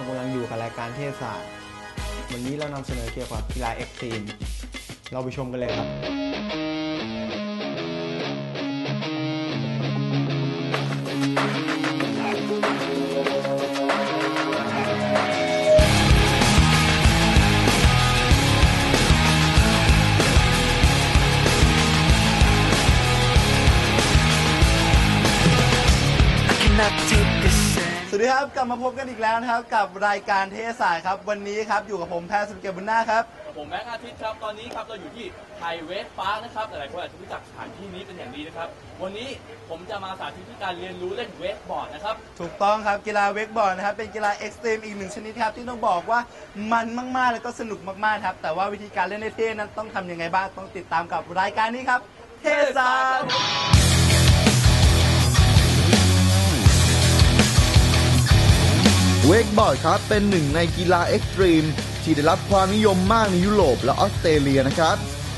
มกำลังอยู่กับรายการเทศศาสตร์ วันนี้เรานำเสนอเกี่ยวกับกีฬาเอ็กซ์ตรีม เราไปชมกันเลยครับ กลับมาพบกันอีกแล้วนะครับ กับรายการเท่ศาสตร์ครับ วันนี้ครับอยู่กับผมแพทย์สุภเกียรติบุญนาคครับผมแม็กอาทิตย์ครับ ตอนนี้ครับเราอยู่ที่ Thai Wake Park นะครับ หลายๆคนอาจจะรู้จักสถานที่นี้เป็นอย่างดีนะครับ วันนี้ผมจะมาสาธิตวิธีการเรียนรู้เล่น wakeboard นะครับ ถูกต้องครับกีฬา wakeboard นะครับเป็นกีฬาเอ็กซ์ตรีมอีกหนึ่งชนิดครับที่ต้องบอกว่ามันมากๆแล้วก็สนุกมากๆครับ แต่ว่าวิธีการเล่นให้เท่นั้นต้องทำยังไงบ้างต้องติดตามกับรายการนี้ครับ เท่ศาสตร์ wakeboard ครับเป็นหนึ่งในกีฬาเอ็กซ์ตรีมที่ได้รับความนิยมมากในยุโรปและออสเตรเลียนะครับ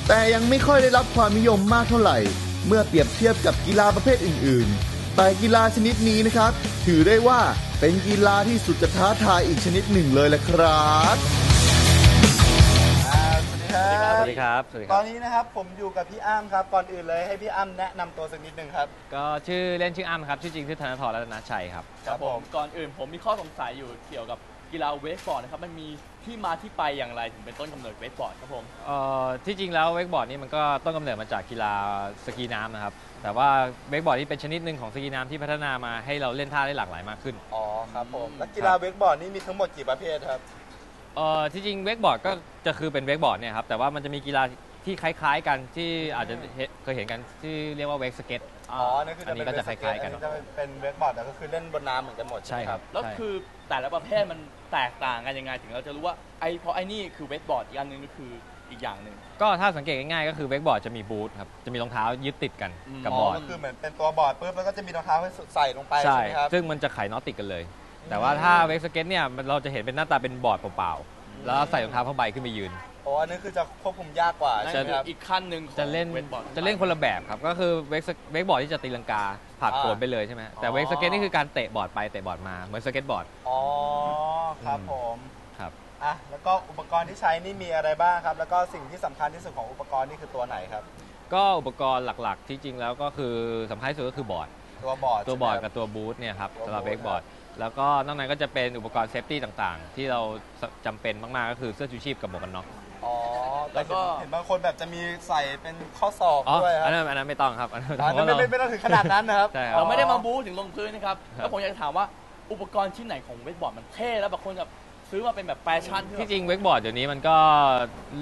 แต่ยังไม่ค่อยได้รับความนิยมมากเท่าไหร่ เมื่อเปรียบเทียบกับกีฬาประเภทอื่นๆ แต่กีฬาชนิดนี้นะครับ ถือได้ว่าเป็นกีฬาที่สุดจะท้าทายอีกชนิดหนึ่งเลยละครับ สวัสดีครับสวัสดีครับ สวัสดีคตอรับ นนี้นะครับผมอยู่กับพี่อ้ำครับ ก่อนอื่นเลยให้พี่อ้ำแนะนำตัวสักนิดหนึ่งครับ ก็ชื่อเล่นชื่ออ้ำครับ ชื่อจริงชื่อธนทรรัตนชัยครับ ครับผมก่อนอื่นผมมีข้อสงสัยอยู่เกี่ยวกับกีฬา wakeboard นะครับมันมีที่มาที่ไปอย่างไรถึงเป็นต้นกำเนิด wakeboard ครับผมเอ่อที่จริงแล้ว wakeboard นี่มันก็ต้นกำเนิดมาจากกีฬาสกีน้ำนะครับ แต่ว่า wakeboard นี่เป็นชนิดหนึ่งของสกีน้ำที่พัฒนามาให้เราเล่นท่าได้หลากหลายมากขึ้น อ๋อครับผม แล้วกีฬา wakeboard นี่มีทั้งหมดกี่ประเภทครับ เอ่อที่จริง wakeboard ก็จะคือเป็น wakeboard เนี่ยครับแต่ว่ามันจะมีกีฬาที่คล้าย ๆ กันที่อาจจะเห็นเคยเห็นกันที่เรียกว่าเวกสเก็ต อ๋อนั่นคืออันนี้ก็จะคล้ายๆกัน อัจะเป็นเวกบอร์ดแต่ก็คือเล่นบนน้ำเหมือนกันหมดใช่ครับ แล้วใช่คือแต่ละประเภทมันแตกต่างกันยังไงถึงเราจะรู้ว่าไอเพราะไอนี่คือเวสบอร์ดอีกอันหนึงก็คืออีกอย่างหนึ่ง ก็ถ้าสังเกตง่ายๆก็คือเวกบอร์ดจะมีบูทครับจะมีรองเท้ายึดติดกันอืมกับอ๋อบอร์ดก็คือเหมือนเป็นตัวบอร์ดปุ๊บแล้วก็จะมีรองเท้าให้ใส่ลงไปใช่ใช่ไหมครับ ซึ่งมันจะไขน็อตติดกันเลย แต่ว่าถ้าเวกสเก็ตเนี่ยมันเราจะเห็นเป็นหน้าตาเป็นบอร์ดเปล่าๆแล้วใส่รองเท้าผ้าใบขึ้นไปยืนอ๋ออันนี้คือจะควบคุมยากกว่านั่นใช่ไหมคือครับ อีกขั้นหนึ่งของจะเล่นเวสบอร์ดจะเล่นคนละแบบครับ ก็คือเวกสเวกบอร์ดที่จะตีลังกาผ่านโผนอ่าไปเลยใช่ไหมแต่อ๋อเวกสเก็ตนี่คือการเตะบอร์ดไปเตะบอร์ดมาเหมือนสเก็ตบอร์ดอ๋อครับอืมผมครับอะแล้วก็อุปกรณ์ที่ใช้นี่มีอะไรบ้างครับ แล้วก็สิ่งที่สำคัญที่สุดของอุปกรณ์นี่คือตัวไหนครับ ก็อุปกรณ์หลักๆ ที่จริงแล้วก็คือสำคัญที่สุดก็คือบอร์ด ตัวบอร์ดตัวบอร์ดใช่ไหม กับตัวบูทเนี่ยครับตัวสำหรับบูเวท กบอร์ด แล้วก็นอกนั้นก็จะเป็นอุปกรณ์เซฟตี้ต่างๆ ที่เราจำเป็นมากๆ ก็คือเสื้อชูชีพกับหมวกกันน็อก อ๋อ แล้แล้ววก็ก็เห็นบางคนแบบจะมีใส่เป็นข้อศอกอ๋อ ด้วยคอัรันบนั้นอันนั้นไม่ต้องครับ อันนั้นอ๋อเพนั่นราะไม่เราไม่ไม่ต้องถึงขนาดนั้นนะครับ ใช่ครับเราไม่ได้มาอ๋อบู๊ถึงลงพื้นนะครับ ครับ แล้วผมอยากจะถามว่าอุปกรณ์ชิ้นไหนของเวสบอร์ดมันเท่แล้วบางคนแบบซื้อมาเป็นแบบแฟชั่นที่จริงเวกบอร์ดเดี๋ยวนี้มันก็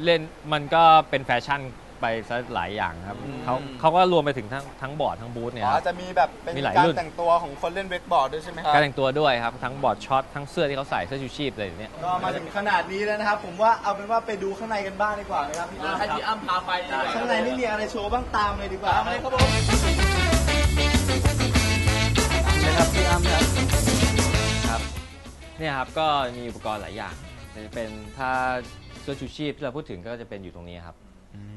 เล่นมันก็เป็นแฟชั่น ไปซะหลายอย่างครับเขาเขาก็รวมไปถึงทั้งทั้งบอร์ดทั้งบูทเนี่ยอ๋คอรับ จะมีแบบเป็นมีหลายการรุ่น แต่งตัวของคนเล่นเวกบอร์ดด้วยใช่ไหมครับการแต่งตัวด้วยครับ ทั้งบอร์ดช็อตทั้งเสื้อที่เขาใส่เสื้อชูชีพอะไรอย่างเนี้ย ก็มาถึงขนาดนี้แล้วนะครับ ผมว่าเอาเป็นว่าไปดูข้างในกันบ้างดีกว่านะครับพี่เออให้พี่อ้ำพาไปดีกว่าข้างในนี่มีอะไรโชว์บ้างตามเลยดีกว่าตามมาเลยครับผมนะครับพี่อ้ำครับ ครับเนี่ยครับก็มีอุปกรณ์หลายอย่างจะเป็นถ้าเสื้อชูชีพที่เราพูดถึงก็จะเป็นอยู่ตรงนี้ครับ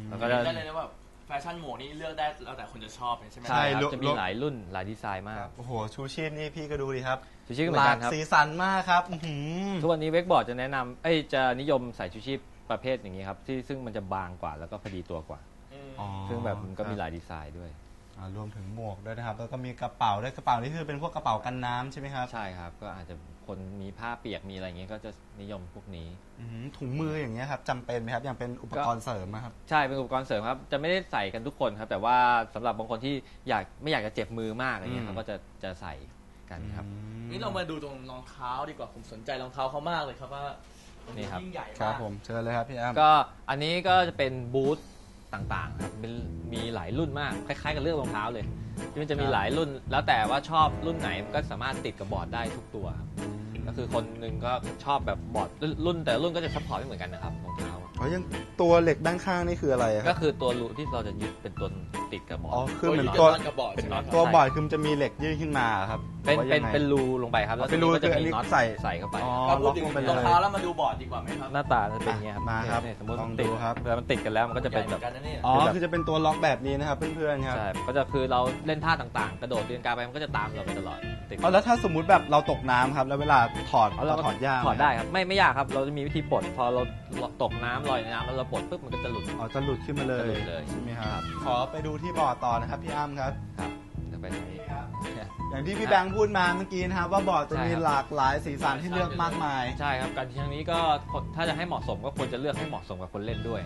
แล้วก็ก็จะได้เลยนะว่าแฟชั่นหมวกนี่เลือกได้แล้วแต่คนจะชอบใช่ไหม ใช่ ครับใช่จะมีหลายรุ่นหลายดีไซน์มาก โอ้โหชูชีพนี่พี่ก็ดูดิครับชูชีพก็เหมือนกันครับ หลากสีสันมากครับอื้อหือ ทุกวันนี้เวกบอร์ดจะแนะนำเอ้ยจะนิยมใส่ชูชีพประเภทอย่างนี้ครับที่ซึ่งมันจะบางกว่าแล้วก็พอดีตัวกว่าอ๋อซึ่งแบบมันก็มีหครับลายดีไซน์ด้วย อ่ารวมถึงหมวกด้วยนะครับ แล้วก็มีกระเป๋าด้วยกระเป๋านี่คือเป็นพวกกระเป๋ากันน้ำใช่ไหมครับใช่ครับ ก็อาจจะคนมีผ้าเปียกมีอะไรอย่างเงี้ยก็จะนิยมพวกนี้ อื้อหือถุงมืออย่างเงี้ยครับจำเป็นไหมครับอย่างเป็นอุปกรณ์เสริมอะครับ ใช่เป็นอุปกรณ์เสริมครับ จะไม่ได้ใส่กันทุกคนครับ แต่ว่าสำหรับบางคนที่อยากไม่อยากจะเจ็บมือมากอะไรเงี้ยอืมเขาก็จะจะใส่กันครับ นี่เรามาดูตรงรองเท้าดีกว่าผมสนใจรองเท้าเขามากเลยครับว่ามันนี่ครับ ยิ่งใหญ่ครัมาบกผมเชิญเลยครับพี่อ้ำก็อันนี้ก็จะเป็นบูท ต่างๆครับเป็นมีหลายรุ่นมากคล้ายๆ กับเรื่องรองเท้าเลยที่มันจะมีหลายรุ่น แล้วแต่ว่าชอบรุ่นไหนก็สามารถติดกับบอร์ดได้ทุกตัวครับก็คือคนหนึ่งก็ชอบแบบบอร์ดรุ่นแต่ละรุ่นก็จะซัพพอร์ตไม่เหมือนกันนะครับรองเท้า อ๋อยังตัวเหล็กด้านข้างนี่คืออะไรอะคก็รับคือตัวรูที่เราจะยึดเป็นตัวติดกับบออ๋อร์ดคือเหมือนตัตัววกระบอกเป็นน็อตตัวบอร์ดคือมันจะมีเหล็กยื่นขึ้นมาครับเป็นหรือว่าเป็นยังไง เป็นรูลงไปครับแล้วเป็นรูก็จะคืออันมีนี้น็อตใส่ ใส่เข้าไป อ๋อเราพูล็ดอกถึงลงไปเลรองเท้าแล้ยวมาดูบอร์ดดีกว่าไหมครับหน้าตาจะเป็นอย่างเงี้ยครับมาครับเนี่ยสมมติลองมันติดดูครับ เวลามันติดกันแล้วมันก็จะใหญ่เป็นเหแบมือบนกันนะเนี่ย อ๋อคือจะเป็นตัวล็อกแบบนี้นะครับเพื่อนๆครับใช่ ก็จะคือเราเล่นท่าต่างๆ กระโดดเรียนกาไปมันก็จะตามเราไปตลอดติดเอาแล้วถ้าสมมุติแบบเราตกน้ำครับ แล้วเวลาถอดเอาเราก็ถอดยากหมถอดได้ครับ ไม่ไม่ยากครับ เราจะมีวิธีปลดพอเราตกน้ำลอยในน้ำแล้วเราปลดปุ๊บมันก็จะหลุด อ๋อจะหลุดขึ้นมาเลยจะหลุดเลย ใช่ไหมครับ ขอไปดูที่บอร์ดต่อนะครับพี่อ้ำครับ ครับเดี๋ยวไปทางนี้ อย่างที่พี่แบงค์พูดมาเมื่อกี้นะครับ ว่าบอร์ดจะใช่มีครับ หลากหลายสีสันให้เลือกมากมายใช่ครับการที่ทางนี้ก็ถ้าจะให้เหมาะสมก็ควรจะเลือกให้เหมาะสมกับคนเล่นด้วย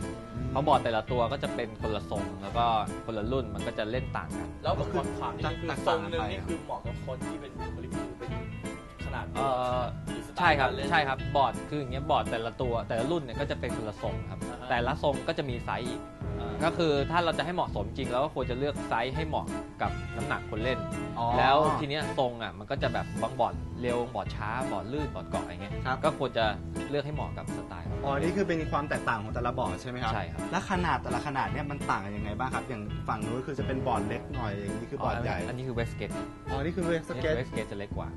เพราะบอร์ดแต่ละตัวก็จะเป็นคนละทรงแล้วก็คนละรุ่นมันก็จะเล่นต่างกัน แล้วก็คือถามนี่คือแตกทรต่างงกันหนึ่งไปนี่คือเหมาะกับคนที่เป็นบริบูรณ์เป็นขนา ดเออมีสไตล์ใช่ครับกาเล่นใช่ครับบอร์ดคืออย่างเงี้ยบอร์ดแต่ละตัวแต่ละรุ่นเนี่ยก็จะเป็นคนละทรงครับ อ่าฮะ แต่ละทรงก็จะมีไซส์อีกอ่าก็คือถ้าเราจะให้เหมาะสมจริงเราก็ควรจะเลือกไซส์ให้เหมาะกับน้ำหนักคนเล่น อ๋อ แล้วทีเนี้ยทรงอะมันก็จะแบบบางบอร์ดเร็วบอร์ดช้าบอร์ดลื่นบอร์ดเกาะอะไรเงี้ยครับ ก็ควรจะเลือกให้เหมาะกับสไตล์ของ อ๋อ นี่คือเป็นความแตกต่างของแต่ละบอร์ดใช่ไหมครับใช่ครับ และขนาดแต่ละขนาดเนี่ยมันต่างกันยังไงบ้างครับ อย่างฝั่งนู้นคือจะเป็นบอร์ดเล็กหน่อย อย่างนี้คือบอร์ดใหญ่อันนี้คือเวสเกตอ๋อ นี่คือเวสเกตเวสเกตจะเล็กกว่า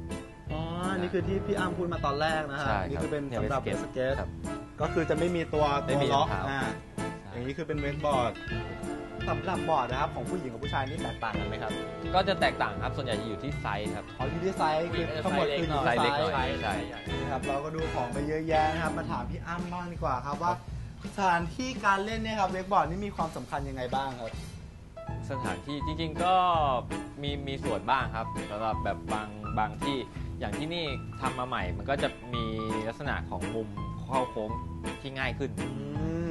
อ๋อ นี่คือที่พี่อ้ำพูดมาตอนแรกนะครับใช่นี่ครับคือเป็นเนี่ยสำหรับเว Westgate สเกตครับก็คือจะไม่มีตัวไม่ตัวมีล็อกรองเท้า อ่าอย่างนี้คือเป็นเวสบอร์ดสำหรับบอร์ดนะครับของผู้หญิงกับผู้ชายนี่แตกต่างกันไหมครับก็จะแตกต่างครับส่วนใหญ่จะอยู่ที่ไซส์ครับ อ๋ออยู่ที่ไซส์คือทั้งหมดคืออยู่ไซส์ที่เล็กไซหน่อยส์ใช่ นี่ครับเราก็ดูของไปเยอะแยะนะครับมาถามพี่อ้ำบ้างดีกว่าครับว่าสถานที่การเล่นเนี่ยครับเวกบอร์ดนี่มีความสำคัญยังไงบ้างครับ สถานที่จริงๆก็มีมีส่วนบ้างครับสำหรับแบบบางบางที่ อย่างที่นี่ทำมาใหม่มันก็จะมีลักษณะของมุมเข้าโค้งที่ง่ายขึ้น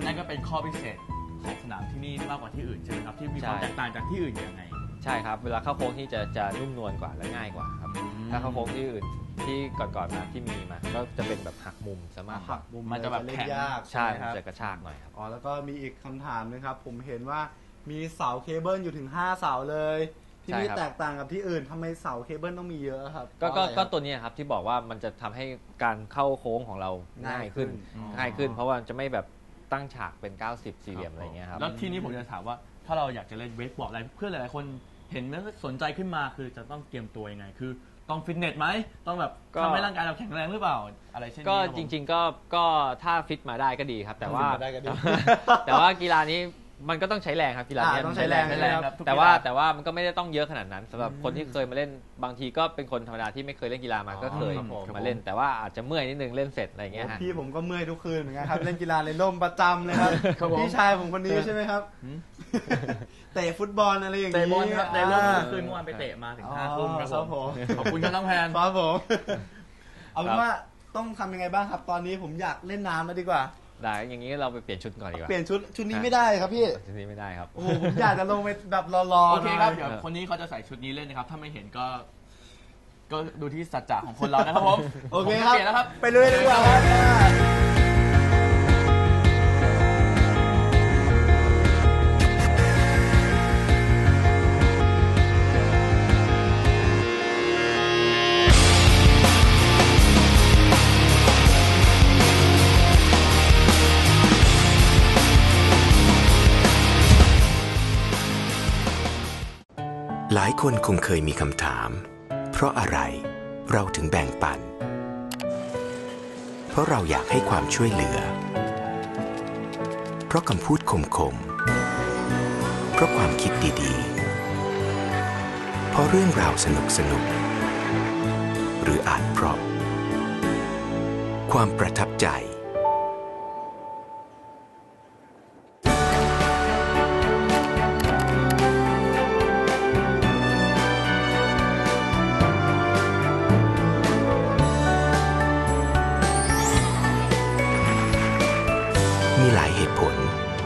นั่นก็เป็นข้อพิเศษของสนามที่นี่มากกว่าที่อื่นใช่ไหมครับที่มีความใช่ แตกต่างจากที่อื่นยังไง ใช่ครับ เวลาเข้าโค้งที่จะจะนุ่มนวลกว่าและง่ายกว่าครับ ถ้าเข้าโค้งที่อื่นที่ก่อนๆมาที่มีมา ก็จะเป็นแบบหักมุมซะมากกหัว่ากมุมมันจะแบบเล่แข็นง ยากใช่ไหมมันครับจะกระชากหน่อยครับ อ๋อแล้วก็มีอีกคำถามหนึ่งครับ ผมเห็นว่ามีเสาเคเบิลอยู่ถึง 5 เสาเลย ที่ใช่นี่ครับ แตกต่างกับที่อื่นทำไมเสาเคเบิลต้องมีเยอะครับก็ก็เพก็ราะอะไรครับก็ ตัวเนี้ยครับที่บอกว่ามันจะทำให้การเข้าโค้งของเราง่ายขึ้นง่ายขึ้นง่ายขึ้นเพราะว่าจะไม่แบบตั้งฉากเป็น 90 สี่เหลี่ยมอะไรอย่างเงี้ยครับ แล้วทีนี้ผมจะถามว่าถ้าเราอยากจะเล่น wakeboard อะไรเพื่อนหลายๆคนเห็นแล้วสนใจขึ้นมาคือจะต้องเตรียมตัวยังไง คือต้องฟิตเนสไหมต้องแบบก็ ทำให้ร่างกายเราแข็งแรงหรือเปล่า อะไรเช่นนี้ก็ครับผมจริงๆก็ก็ถ้าฟิตมาได้ก็ดีครับ แต่ว่า ฟิตมาได้ก็ดี แต่ว่ากีฬานี้ มันก็ต้องใช้แรงครับกีฬาเนี้ยอ่าต้องใช้แรงมันใช่ไหมครับทุกแต่ว่ากีฬแต่ว่ามันก็ไม่ได้ต้องเยอะขนาดนั้นสำหรับอืมคนที่เคยมาเล่นบางทีก็เป็นคนธรรมดาที่ไม่เคยเล่นกีฬามาก็เคยครับผม มาเล่น แต่ว่าอาจจะเมื่อยนิดนึงเล่นเสร็จอะไรอย่างเงี้ยฮะ พี่ผมก็เมื่อยทุกคืนเหมือนกันครับ เล่นกีฬาในร่มประจำเลยครับครับผมพี่ชายผมคนนี้ใช่ไหมครับหืมเตะฟุตบอลอะไรอย่างเตะนี้บอลครับในร่มอ่าคืนเมื่อวานไปเตะมาถึงอ๋อห้าทุ่มครับครับผผมมขอบคุณครับน้องแพน ครับผม เอาเป็ครันบว่าต้องทำยังไงบ้างครับ ตอนนี้ผมอยากเล่นน้ำแล้วดีกว่า ได้อย่างนี้เราไปเปลี่ยนชุดก่อนดีกว่าเปลี่ยนชุดชุดนี้ไม่ได้ครับพี่ชุดนี้ไม่ได้ครับโอ้โหผมอยากจะลงไปแบบรอๆโอเคครับหน่เดี๋อยยวคนนี้เขาจะใส่ชุดนี้เล่นนะครับ ถ้าไม่เห็นก็ ก็ดูที่สัจจะของคนเรานะครับผมโอเคผมครับจะเปลี่ยนแล้วครับ ไปเลยดีกว่าครับ คนคงเคยมีคำถาม เพราะอะไรเราถึงแบ่งปัน เพราะเราอยากให้ความช่วยเหลือ เพราะคำพูดคมๆ เพราะความคิดดีๆ เพราะเรื่องราวสนุกๆหรืออาจเพราะ ความประทับใจ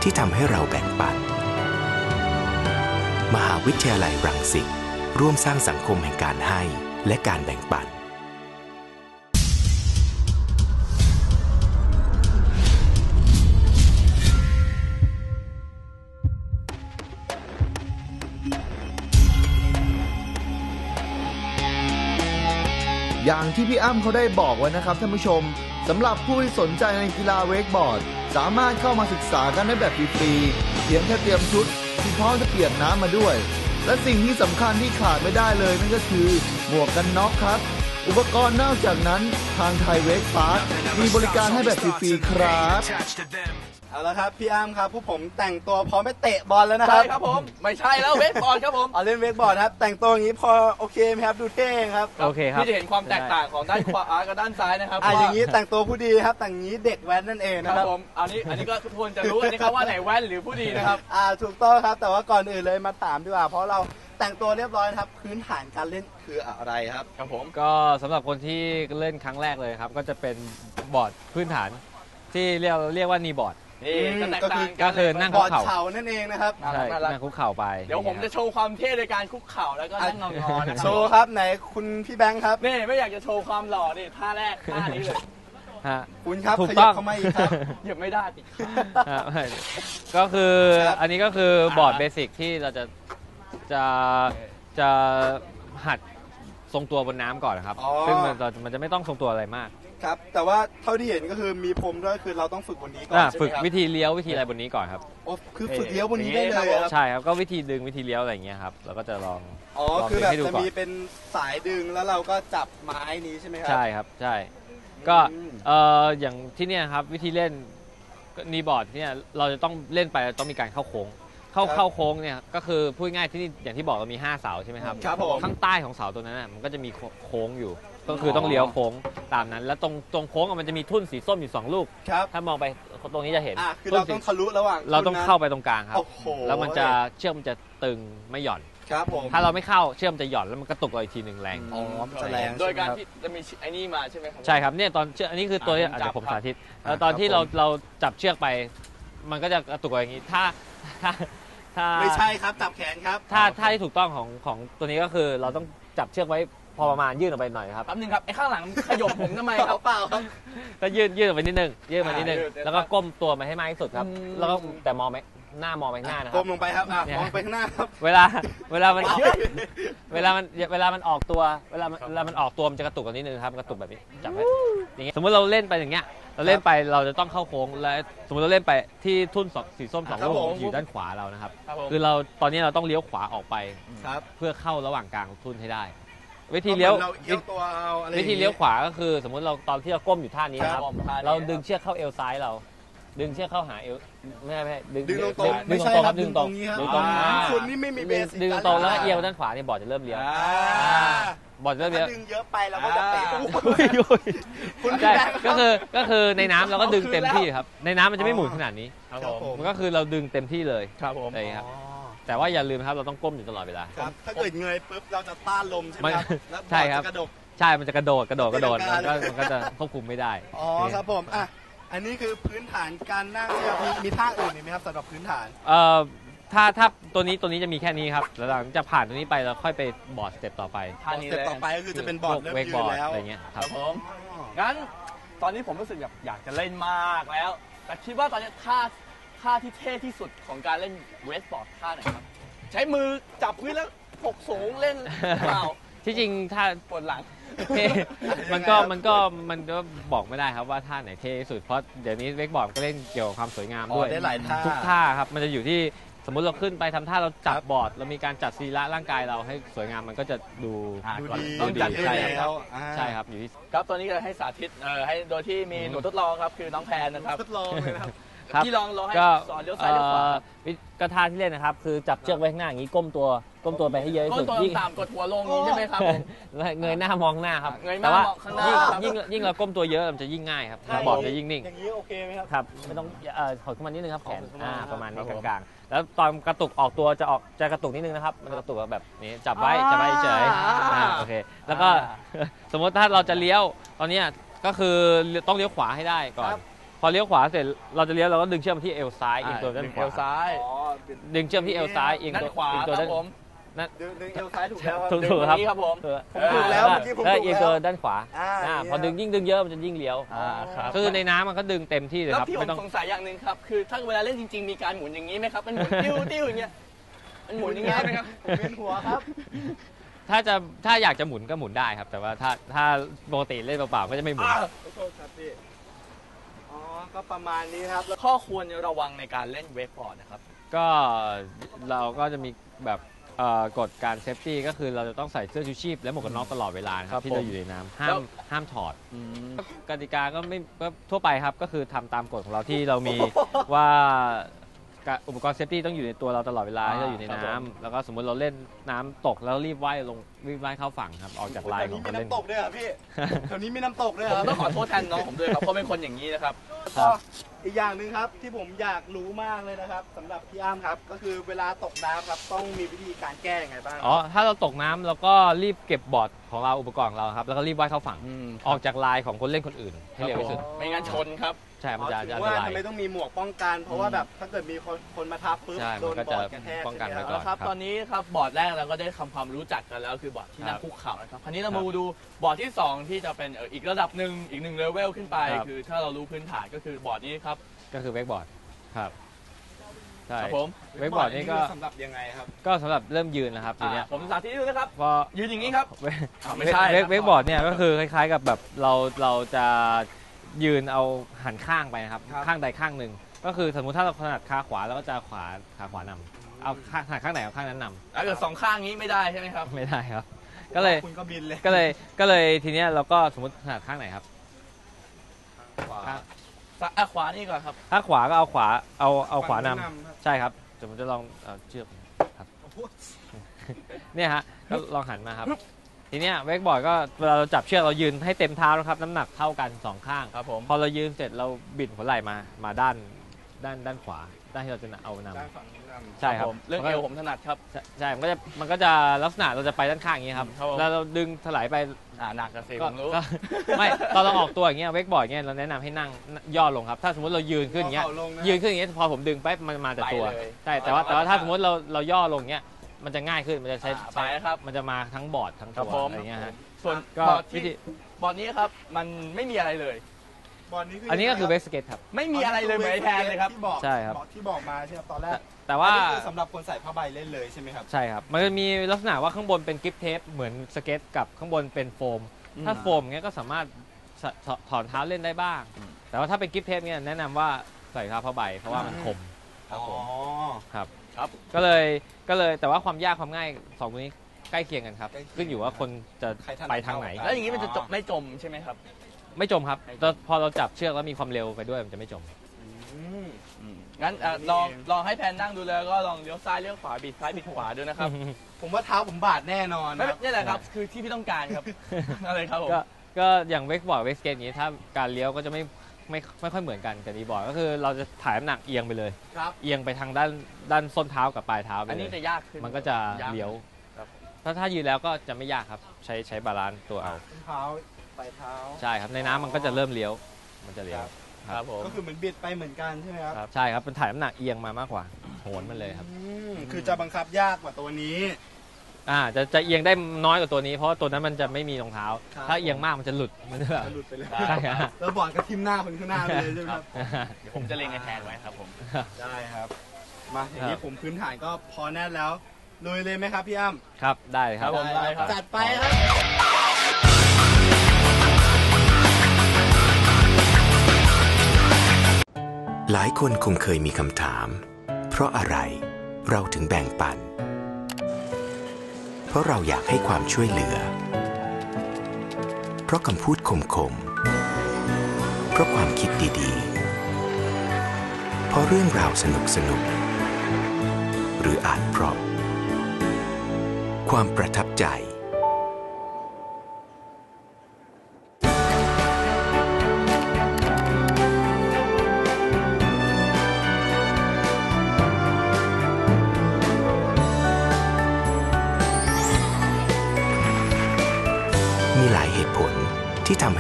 ที่ทำให้เราแบ่งปัน มหาวิทยาลัยรังสิตร่วมสร้างสังคมแห่งการให้และการแบ่งปันอย่างที่พี่อ้ำเขาได้บอกไว้นะครับท่านผู้ชมสำหรับผู้ที่สนใจในกีฬา wakeboard สามารถเข้ามาศึกษากันได้แบบฟรีๆเพียงแค่เตรียมชุดที่พร้อมจะเปียกน้ำมาด้วย และสิ่งที่สำคัญที่ขาดไม่ได้เลยนั่นก็คือหมวกกันน็อกครับ อุปกรณ์นอกจากนั้นทาง Thai Wake Park มีบริการให้แบบฟรีๆครับ เอาละครับพี่อาร์มครับพวกผมแต่งตัวพร้อมไปเตะบอลแล้วนะครับใช่ครับผม ไม่ใช่แล้ว wakeboard ครับผมเอาเล่น wakeboard ครับ แต่งตัวอย่างนี้พอโอเคไหมครับดูเท่ครับโอเคครับพี่จะเห็นความแตกต่างของด้านขวากับด้านซ้ายนะครับอะว่อย่างนี้แต่งตัวผู้ดีครับ แต่งนี้เด็กแว้นนั่นเองคนะรับครับผมอันนี้อันนี้ก็ทุกคนจะรู้กันนะครับว่าไหนแว่นหรือผู้ดีนะครับ อ่าถูกต้องครับ แต่ว่าก่อนอื่นเลยมาถามดีกว่า เพราะเราแต่งตัวเรียบร้อยนะครับ พื้นฐานการเล่นคืออะไรครับ ครับผม ก็สำหรับคนที่เล่นครั้งแรกเลยครับ ก็จะเป็นบอร์ดพื้นฐานที่เรียกเรียกว่านีบอร์ด นี่อืมจะแตกก็ต่าคืงอกัก็คือนั่งบอร์ดเข่านั่นเองนะครับน่ารัใช่กน่ารัก นั่งคุกเข่าไปเดี๋ยวผมจะโชว์ความเท่ในการคุกเข่าแล้วก็นั่งงอๆนะคโชรับว์ครับไหนคุณพี่แบงค์ครับ นี่ไม่อยากจะโชว์ความหล่อนี่ท่าแรกท่านี้เลยฮะ คุณครับถูกขต้ยัอบงเข้ามาอีกครับ เหยียบไม่ได้ติดขา ฮะไม่ก็คือครับ อันนี้ก็คือบอร์ดเบสิกที่เราจะจะจะหัดทรงตัวบนน้ำก่อนนะครับ อ๋อ ซึ่งมันจะมันจะไม่ต้องทรงตัวอะไรมาก ครับ แต่ว่าเท่าที่เห็นก็คือมีพรมด้วยคือเราต้องฝึกบนนี้ก่อนอะใช่ไหมฝึกครับวิธีเลี้ยววิธีอะไรบนนี้ก่อนครับ โอ้คือฝึกเลี้ยวบนนี้ได้เลยครับใช่ครับก็วิธีดึงวิธีเลี้ยวอะไรอย่างเงี้ยครับเราก็จะลองอ๋อลองคือแบบดึงให้ดูจะก่อนมีเป็นสายดึงแล้วเราก็จับไม้นี้ใช่ไหมครั ใช่ครับใช่ ก็อืม เอ่ออย่างที่เนี่ยครับวิธีเล่นนีบอร์ดเนี่ยเราจะต้องเล่นไปต้องมีการเข้าโค้ง เข้าเข้าโค้งเนี่ยก็คือพูดง่ายที่นี่อย่างที่บอกเรามี5เสาใช่ไหมครับ ครับผม ข้างใต้ของเสาตัวนั้นน่ะมันก็จะมีโค้งอยู่ ก็คือต้องเลี้ยวโค้งตามนั้น แล้วตรงตรงโค้งอะมันจะมีทุ่นสีส้มอยู่สองลูก ครับถ้ามองไปตรงนี้จะเห็นอะคือเราทุ่ต้อนงสีทะลุระหว่างเราต้องทุนนั้นเข้าไปตรงกลางครับ โอ้โหแล้วมันจะเชือกมันจะตึงไม่หย่อน ครับผม ถ้าเราไม่เข้าเชือกมันจะหย่อนแล้วมันกระตุกเราอีกทีหนึ่งแรง อ๋อมันจะแรงโดยการใช่ไหมครับ ที่จะมีไอ้นี่มาใช่ไหมครับ ใช่ครับเนี่ยตอนเชือกอันนี้คือตัวที่อ่าอาจจะผมจับครับสาธิตอ่าแล้วตอนที่ครับเราผมเราจับเชือกไป มันก็จะกระตุกอย่างนี้ถ้าถ้าถ้าไม่ใช่ครับจับแขนครับ ถ้าถ้าที่ถูกต้องของของตัวนี้ก็คือเราต้องจับเชือกไว้พ อประมาณยื่นออกไปหน่อยครับ แป๊บนึงครับไอ้ข้างหลังขยบผมทำไมครับเปล่าครับ ก็ยื่นยื่นออกไปนิดนึงยื่นมานิดนึงอ่ายื่นแล้วก็ก้มตัวมาให้มากที่สุดครับ อืม แล้วก็แต่มองไปหน้ามองไปข้างหน้านะคก้รับ มลงไปครับอะเนี่ย มองไปข้างหน้าครับ เวลาเวลามันเฮ้ยเวลามันเวลามันออกตัวเวลามันเวลามันออกตัวมันจะกระตุกกันนิดนึงครับกระตุกแบบนี้จับไว้อย่างเงี้ยสมมติเราเล่นไปอย่างเงี้ยเราเล่นไปเราจะต้องเข้าโค้งแล้วสมมติเราเล่นไปที่ทุ่นสองสีส้มสองครับลูกผม อยู่ด้านขวาเรานะครับ ครับผม คือเราตอนนี้เราต้องเลี้ยวขวาออกไป ครับ เพื่อเข้าระหว่างกลางทุ่นให้ได้ วิธีเลี้ยว เราเอี้ยวตัวเอาอะไรวิธีเลี้ยวขวาก็คือ สมมติเราตอนที่เราก้มอยู่ท่านี้นะคครัรับ บผมท่านี้เราดึงเชือกเข้าเอวซ้ายเรา ดึงเชือกเข้าหาเอวไม่ใช่ไม่ใช่ดึงดึงตรงๆดึไม่งใช่ตรงๆคครัรับบดึดึงงตตรรงงนี้ครับดึงตรงอ่าอ่าคุณนี่ไม่มีเบสิกดึงตรงแล้วก็เอียวด้านขวานี่บอร์ดจะเริ่มเลี้ยวอ่า บอร์ดจะเริ่มเลี้ยวถ้าดึงเยอะไปเราก็จะเตะอ่าอุ้ยคุณพี่ใช่แบงค์ครับก็คือก็คือในน้ำเราก็ดึงเอาคืนเต็มแล้วที่ครับ ในน้ำมันจะไม่หมุนขนาดนี้ ครับครับผผมมมันก็คือเราดึงเต็มที่เลยครับผม อะไรครับ แต่ว่าอย่าลืมนะครับเราต้องก้มอยู่ตลอดเวลา ครับ ถ้าเกิดเงยปุ๊บเราจะต้านลมใช่ไหมครับมันแล้วใช่ครับอลจะกระดก ใช่ มันจะกระโดดกระโดดกระโดดตีมัลันงก็กาเลยมันก็จะควบคุมไม่ได้อ๋อครับผม อะ อันนี้คือพื้นฐานการนั่งใช่ไหมครับมีมีท่าอื่นอีกไหมครับสำหรับพื้นฐาน เอ่อถ้าถ้าตัวนี้ตัวนี้จะมีแค่นี้ครับแล้วหลังจากผ่านตัวนี้ไปเราค่อยไปบอร์ดสเต็ปต่อไปท่านี้สเต็ปเลยต่อไปก็คือจะเป็นบอร์ดพวกเริ่มเวกยืบอนร์ดแล้ว อะไรเงี้ยคครัรับบผม งั้นตอนนี้ผมรู้สึกแบบอยากจะเล่นมากแล้ว แต่คิดว่าตอนนี้ท่า ท่าที่เท่ที่สุดของการเล่นเวสบอร์ดท่าไหนครับ ใช้มือจับพื้นแล้วหกสูงเล่นเปล่าที่จริงถ้า ปวดหลัง เท่มันก็มันก็มันก็บอกไม่ได้ครับว่าท่าไหนเท่ที่สุดเพราะเดี๋ยวนี้เวกบอร์ดก็เล่นเกี่ยวกับความสวยงามอ๋อด้วยได้หลายท่า ทุกท่าครับมันจะอยู่ที่สมมุติเราขึ้นไปทำท่าเราจับบอร์ดเรามีการจัดสรีระร่างกายเราให้สวยงามมันก็จะดูอ่าดูก่อนดีต้องจัดด้วยใช่แล้แล้ววอ่า ใช่ครับอยู่ที่ ครับตอนนี้ก็ให้สาธิตเอ่อให้โดยที่มีหนูทดลองครับ คือน้องแพนนะครับ ทดลองเลยนะครับ ครับที่ลองลองให้ก็สอนเลี้ยวซ้ายเลี้ยวขวาเอ่อวิก็ท่าที่เล่นนะครับ คือจับเชือกไว้ข้างหน้าอย่างนี้ก้มตัวก้มตัวไปให้เยอะที่ก้สุนดตัวยิ่ง ต่ำๆกดหัวลงนี้ใช่ไหมครับผมแล้วเงยหน้ามองหน้าครับเงยหน้าแต่ว่ามองข้างหน้ายิ่งครับยิ่งยิ่งเราก้มตัวเยอะมันจะยิ่งง่ายครับใช่บอร์ดจะยิ่งนิ่งอย่างนี้โอเคไหมครับ ครับไม่ต้องเอ่อถอยขึ้นมานิดนึงครับแขนถอยขึ้นมาอ่าประมาณนี้ครับผมกลางๆ แล้วตอนกระตุกออกตัวจะออกจะกระตุกนิดนึงนะครับ มันจะกระตุกแบบนี้จับไว้จับไว้เฉยอ่าอ่าโอเคแล้วก็ สมมติถ้าเราจะเลี้ยวตอนเนี้ยก็คือต้องเลี้ยวขวาให้ได้ก่อนครับ พอเลี้ยวขวาเสร็จเราจะเลี้ยวเราก็ดึงเชือกมาที่เอวซ้ายเอียงตัวด้านดึงขเอวาวซ้ายอ๋อดึงเชือกที่เอวซ้ายเอียงด้านตัวขวาเอียงคตัวรัด้าบนผมนั่น ดึงดึงเอวซ้ายถูกแล้วครับ ถูกดึงถูกครับตงนี้ครับผมเออผมถูกแล้วเมื่อกี้ผมแล้วถูกเอียงแล้วตัวด้านขวาอ่าอ่าอย่างเงี้ยพอดึงยิ่งดึงเยอะมันจะยิ่งเลี้ยวอ่าครับ คือในน้ำมันก็ดึงเต็มที่เลยแล้วครับพี่ผไม่มต้อง สงสัยอย่างหนึ่งครับ คือถ้าเวลาเล่นจริง ๆ มีการหมุนอย่างนี้ไหมครับ มันหมุนติ้วติ้วอย่างเงี้ย มันหมุนอย่างเงี้ยไหมครับ ผมเวียนหัวครับ ถ้าจะถ้าอยากจะหมุนก็หมุนได้ครับ แต่ว่าถ้าถ้าปกติเล่นเปล่าๆก็จะไม่หมุนอ่าขอโทษครับพี่อ๋อ ก็ประมาณนี้ครับแล้วข้อควรระวังในการเล่น wakeboard นะครับ ก็เราก็จะมีแบบเอ่อกฎการ safety ก็คือเราจะต้องใส่เสื้อชูชีพและหมวกกันน็อกตลอดเวลานะคครัรับบที่ผมเราอยู่ในน้ำห้าแล้มวห้ามถอดอืมกติกาก็ไม่ก็ทั่วไปครับก็คือทำตามกฎของเราที่เรามีว่า การอุปกรณ์ safety ต้องอยู่ในตัวเราตลอดเวลาอ่าที่เราอยู่ในครับน้ำผมแล้วก็สมมติเราเล่นน้ำตกแล้วรีบว่ายลงรีบว่ายเข้าฝั่งครับออกจากลายแถวขอนี้งคนเล่น แถวนี้มี น้ำตกด้วยเหรอพี่ แถวนี้มีน้ำตกด้วยเหผรมอต้องขอโทษแทนน้องผมด้วยครับเพราะเป็นคนอย่างนี้นะครับก็อีกอย่างหนึ่งครับที่ผมอยากรู้มากเลยนะครับสำหรับพี่อ้ำครับ ก็คือเวลาตกน้ำครับต้องมีวิธีการแก้ยังไงบ้างอ๋อ ถ้าเราตกน้ำเราก็รีบเก็บบอร์ดของเราอุปกรณ์ของเราครับ แล้วก็รีบว่ายเข้าฝั่งอืมออกจากลายของคนเล่นคนอื่น ให้เร็วที่สุด ไม่งั้นชนครับ ใช่มันจะอ๋อจะถึอังนตว่าราทำไมยต้องมีหมวกป้องกัน เพราะว่าแบบถ้าเกิดมีคนคนมาทับปุ๊บใช่โดมันนก็บจะอร์ดกระแทกป้องกันใช่หมไว้ครับก่อนครับครับตอนนี้ครับบอร์ดแรกเราก็ได้ทำความรู้จักกันแล้วคือบอร์ดที่นั่คงรับคุกเข่านะครับคราวนี้เราครัมาบดูบอร์ดที่2ที่จะเป็นเอ่ออีกระดับหนึ่งอีกหนึ่งเลเวลขึ้นไป ครับ คือถ้าเรารู้พื้นฐานก็คือบอร์ดนี้ครับก็คือเวกบอร์ดครับใช่ครับผมเวกบอร์ดนี่ก็สำหรับยังไงครับ ก็สำหรับเริ่มยืนนะครับทีอ่าเนี้ยผมสาธิตให้ดูนะครับ พอยืนอย่างนี้ครับเวอ้าวไม่ใช่เวกครับเวกบอร์ดเนี่ยก็คือคล้ายๆกับแบบเราเราจะ ยืนเอาหันข้างไปนะครับครับ ข้างใดข้างหนึ่งก็คือสมมุติถ้าเราถนัดขาขวาเราก็จะขวาขาขวานำเอาข้างถนัดข้างไหนเอาข้างนั้นนำถ้าเกิดสองข้างนี้ไม่ได้ใช่ไหมครับไม่ได้ครับ ก็เลยคุณก็บินเลยก็เลยก็เลยทีเนี้ยเราก็สมมติถนัดข้างไหนครับ ขวาข้างซ้ายอะขวานี่ก่อนครับ ถ้าขวาก็เอาขวาเอาเอาขวานำฝั่งนู้นนำครับใช่ครับเดี๋ยวผมจะลองเอาเชือกครับเนี่ยฮะก็ลองหันมาครับ ทีเนี้ยเวกบอร์ดก็เวลาเราจับเชือกเรายืนให้เต็มเท้านะครับ น้ำหนักเท่ากันสองข้าง ครับผม พอเรายืนเสร็จเราบิดหัวไหล่มามาด้านด้านด้านขวา ด้านที่เราจะเอานำ ด้านฝั่งนู้นนำใช่ครับ ผมเรื่องเอวผมถนัดครับ ใช่ใช่ มันก็จะมันก็จะลักษณะเราจะไปด้านข้างอย่างนี้ครับ ครับผม แล้วเราดึงถลายไปอ่าหนักกระสิก็ผมรู้ก็ ไม่ตอนเราออกตัวอย่างเงี้ยเวกบอร์ดเงี้ยเราแนะนำให้นั่งย่อลงครับ ถ้าสมมติเรายืนขึ้นอย่างเงี้ยเข่าลงนะยืนขึ้นอย่างเงี้ยพอผมดึงไปมันมาแต่ตัว ไปเลย ใช่ แต่ว่าอ๋อแต่ว่าถ้าสมมติเราเราย่อลงเงี้ย มันจะง่ายขึ้นมันจะใช้อ่าไปนะครับ มันจะมาทั้งบอร์ดทั้งครับตัวผม อะไรเงี้ยฮะ ส่วนก็บอร์ดวิที่ธีบอร์ดนี้ครับมันไม่มีอะไรเลย บอร์ดนี้คืออัอันนี้ก็คือเวกสเก็ตครับ ไม่มีอะไรเลยเหมือนไอ้แทนเลยครับ ที่บอกใช่ครับ อกที่บอกมาใช่ไหมตอนแรแต่กแต่ว่า อันนี้คือสำหรับคนใส่ผ้าใบเล่นเลยใช่ไหมครับ ใช่ครับ มันจะมีลักษณะว่าข้างบนเป็นกิฟเทปเหมือนสเก็ตกับข้างบนเป็นโฟม อืมถ้าโฟมเงี้ยก็สามารถสถถอนเท้าเล่นได้บ้าง อืม แต่ว่าถ้าเป็นกิฟเทปเงี้ยแนะนำว่าใส่เท้าผ้าใบเพราะว่ามันคม ครับผม อ๋อครับ ครับ ก็เลยก็เลยแต่ว่าความยากความง่ายสองตัวนี้ใกล้เคียงกันครับ ใกล้เคียง ขึ้นอยู่ว่าคนจะใครถนัดไปทางไหน เท่ากันแล้วอย่างนี้มันจะจมไม่จมใช่ไหมครับ ไม่จมครับแต่พอเราจับเชือกแล้วมีความเร็วไปด้วยมันจะไม่จม อืมงั้นเอ่อนี่ลองเองลองให้แพนนั่งดูแล้วก็ลองเลี้ยวซ้ายเลี้ยวขวาบิดซ้ายบิดขวาดูนะครับผมว่าเท้าผมบาดแน่นอนไม่ครับ นี่แหละครับ คือที่พี่ต้องการครับ อะไรครับผม ก็ก็อย่าง wakeboard wakeskate นี้ถ้าการเลี้ยวก็จะไม่ ไม่ไม่ค่อยเหมือนกันกับ kneeboard ก็คือเราจะถ่ายน้ำหนักเอียงไปเลย ครับ เอียงไปทางด้านด้านส้นเท้ากับปลายเท้าไปเลย อันนี้จะยากขึ้นมันก็จะยากเลี้ยวครับ ถ้าถ้ายืนแล้วก็จะไม่ยากครับ ใช้ใช้ balance ตัวเอาเท้าไปเท้า ใช่ครับในน้ำมันก็จะเริ่มเลี้ยว มันจะเลี้ยว ครับผม ก็คือเหมือนบิดไปเหมือนกันใช่ไหมครับครับ ใช่ครับเป็นถ่ายน้ำหนักเอียงมามากกว่าโหนมันเลยครับ อืมคือจะบังคับยากกว่าตัวนี้ อ่าจะจะเอียงได้น้อยกว่าตัวนี้ เพราะว่าตัวนั้นมันจะไม่มีรองเท้า ครับ ถ้าเอียงมากมันจะหลุดมันจะแบบจะหลุดไปเลยใช่ฮะ แล้วบอร์ดก็ทิ่มหน้าคนข้างหน้าไปเลยใช่ไหมครับ เดี๋ยวผมจะเล็งไอ้แทนไว้ครับผม ได้ครับ มาอย่างนี้ครับผมพื้นฐานก็พอแน่นแล้วลุยเลยไหมครับพี่อ้ำครับได้ครับผมได้ครับ จัดไปครับ หลายคนคงเคยมีคำถาม เพราะอะไรเราถึงแบ่งปัน เพราะเราอยากให้ความช่วยเหลือ เพราะคำพูดคมๆ เพราะความคิดดีๆ เพราะเรื่องราวสนุกสนุก หรืออาจเพราะ ความประทับใจ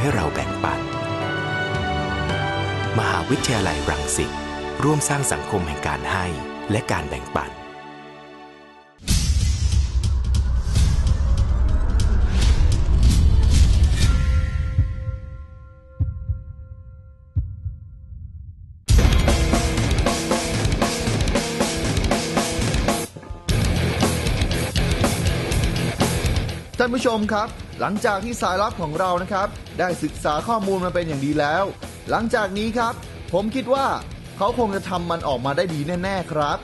ให้เราแบ่งปัน มหาวิทยาลัยรังสิตร่วมสร้างสังคมแห่งการให้และการแบ่งปัน ท่านผู้ชมครับ หลังจากที่สายลับของเรานะครับ ได้ศึกษาข้อมูลมาเป็นอย่างดีแล้ว หลังจากนี้ครับ ผมคิดว่าเขาคงจะทำมันออกมาได้ดีแน่ ๆ ครับ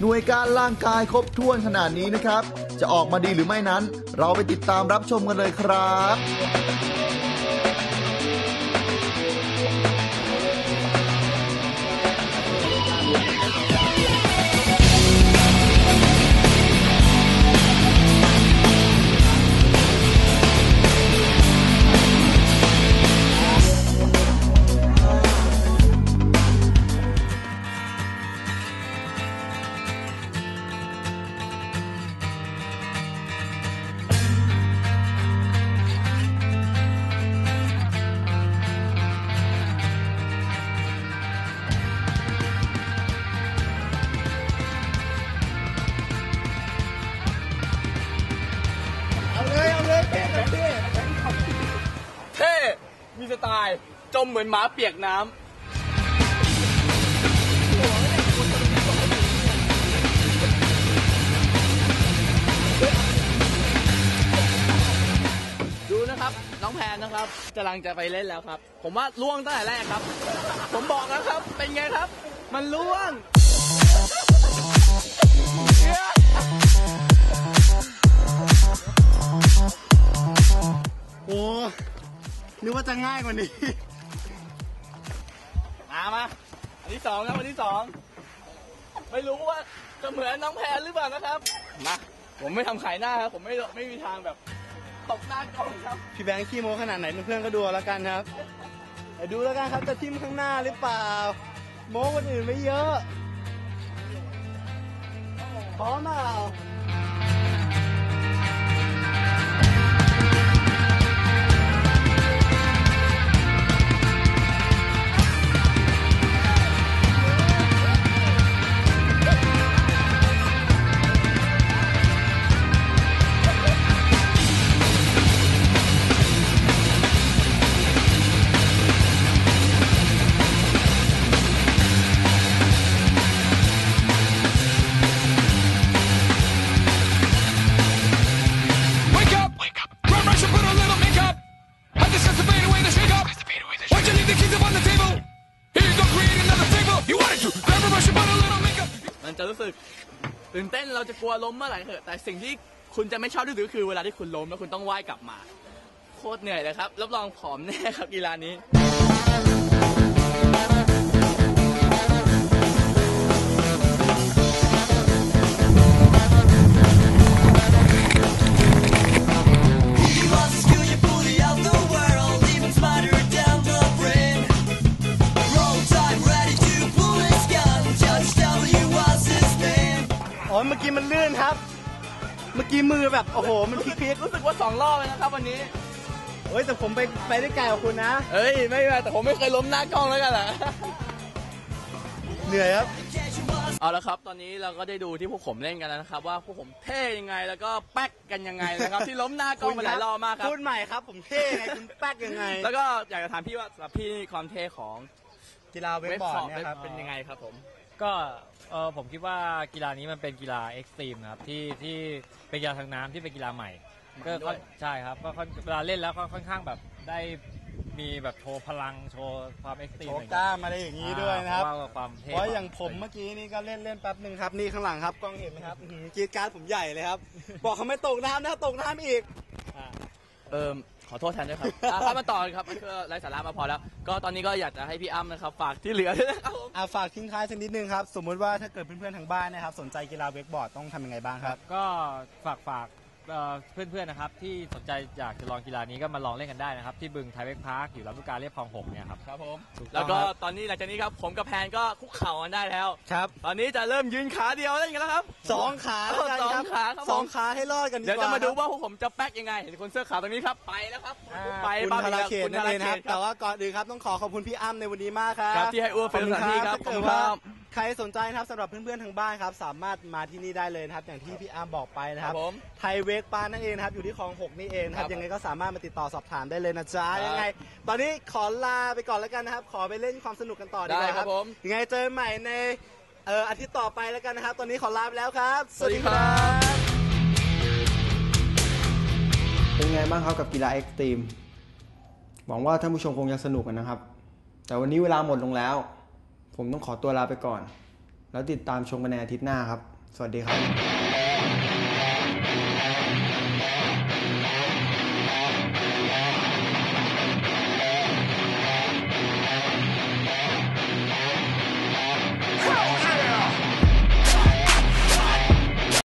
หน่วยการร่างกายครบถ้วนขนาดนี้นะครับ จะออกมาดีหรือไม่นั้น เราไปติดตามรับชมกันเลยครับ มเหมือนหมาเปียกน้ำดูนะครับ น้องแพนนะครับกำลังจะไปเล่นแล้วครับ ผมว่าล่วงตั้งแต่แรกครับ ผมบอกแล้วครับ เป็นไงครับ มันล่วง โอ้นึกว่าจะง่ายกว่านี้ มามาอันที่สองครับอันที่สองไม่รู้ว่าจะเหมือนน้องแพนหรือเปล่านะครับมาผมไม่ทำขายหน้าครับผมไม่ไม่มีทางแบบตบหน้ากล้องครับพี่แบงค์ขี้โม้ขนาดไหนเพื่อนๆก็ดูเอาแล้วกันครับเดี๋ยวดูแล้วกันครับจะทิมข้างหน้าหรือเปล่า โม้คนอื่นไม่เยอะพร้อมเปล่า จะกลัวล้มเมื่อไหร่เถอะแต่สิ่งที่คุณจะไม่ชอบที่สุดคือเวลาที่คุณล้มแล้วคุณต้องว่ายกลับมา โคตรเหนื่อยเลยครับรับรองผอมแน่ครับกีฬานี้ กี้มือแบบโอ้โหมันพลิกรู้สึกว่าสองรอบเลยนะครับวันนี้ๆเฮ้ยแต่ผมไปไปได้ไกลกว่าคุณนะ เอ้ยไม่เป็นไรแต่ผมไม่เคยล้มหน้ากล้องแล้วกันแหละเหนื่อยครับ เอาละครับ ตอนนี้เราก็ได้ดูที่พวกผมเล่นกันแล้วนะครับ ว่าพวกผมเท่ยังไงแล้วก็แป๊กกันยังไงนะครับ ที่ล้มหน้ากล้องมาหลายรอบมากครับพูดใหม่ครับ ผมเท่ไงคุณแป๊กยังไง แล้วก็อยากจะถามพี่ว่าสำหรับพี่นี่ความเท่ของกีฬาเวกบอร์ดเนี่ยครับเป็นยังไงครับผม ก็ เออผมคิดว่ากีฬานี้มันเป็นกีฬา extreme นะครับที่ที่เป็นกีฬาทางน้ำที่เป็นกีฬาใหม่ก็ด้วยใช่ครับก็ค่อนเวลาเล่นแล้วก็ค่อนข้างแบบได้มีแบบโชว์พลังโชว์ความ extreme โชว์กล้ามอะไรอย่างนี้ด้วยนะครับเพราะว่าความเท่เพราะอย่างผมเมื่อกี้นี่ก็เล่นเล่นแป๊บหนึ่งครับนี่ข้างหลังครับกล้องเห็นไหมครับอื้อหือกรีดการ์ดผมใหญ่เลยครับ บอกเขาไม่ตกน้ำนะตกน้ำอีกเออ ขอโทษแทนด้วยครับอะครับมาต่อกันครับมันก็ไร้สาระมาพอแล้ว ก็ตอนนี้ก็อยากจะให้พี่อ้ำนะครับ ฝากที่เหลือด้วยนะครับผมอ่าฝากทิ้งท้ายสักนิดนึงครับ สมมุติว่าถ้าเกิดเพื่อนๆทางบ้านนะครับ สนใจกีฬาเวกบอร์ดต้องทำยังไงบ้างครับ ก็ฝากฝาก เอ่อเพื่อนๆนะครับที่สนใจอยากจะลองกีฬานี้ก็มาลองเล่นกันได้นะครับที่บึงไทยเวกพาร์คอยู่ลำลูกกาเรียบคลองหกเนี่ยครับครับผมถูกต้องแล้วก็ครับตอนนี้หลังจากนี้ครับผมกับแพนก็คุกเข่ากันได้แล้ว ครับ ตอนนี้จะเริ่มยืนขาเดียวเล่นกันแล้วครับสองขาแล้วกันครับสองขาครับผมสองขาให้รอดกันดีกเดี๋ยวว่าจะมาดูครับว่าพวกผมจะแป๊กยังไงเห็นคนเสื้อขาวตรงนี้ครับไปแล้วครับอ่าไปคุณบ้พาราแล้วเขตคุณนั่นพาเอรางนะครับขตแต่ว่าก่อนอื่นครับต้องขอขอบคุณพี่อ้ำในวันนี้มากครับครับที่ให้อ้วเป็นสถานที่ครับขอบคุณขอบคุณคครัรับบ ใครสนใจนะครับสำหรับเพื่อนๆทางบ้านครับ สามารถมาที่นี่ได้เลยนะครับ อย่างที่พี่อ้ำบอกไปนะคครัรับบผมไทยเวกปานนั่นเองนะครับ อยู่ที่คลอง6นี่เองนะครัครับบยังไงก็สามารถมาติดต่อสอบถามได้เลยนะจ๊ะครับยังไง ตอนนี้ขอลาไปก่อนแล้วกันนะครับ ขอไปเล่นความสนุกกันต่อดีกว่าได้คครัรับบผมยังไงเจอกันใหม่ในเอ่ออาทิตย์ต่อไปแล้วกันนะครับ ตอนนี้ขอลาไปแล้วครับ สวัสดีครับ เป็นไงบ้างครับกับกีฬาเอ็กซ์ตรีม หวังว่าท่านผู้ชมคงจะสนุกกันนะครับ แต่วันนี้เวลาหมดลงแล้ว ผมต้องขอตัวลาไปก่อน แล้วติดตามชมกันในอาทิตย์หน้าครับ สวัสดีครับ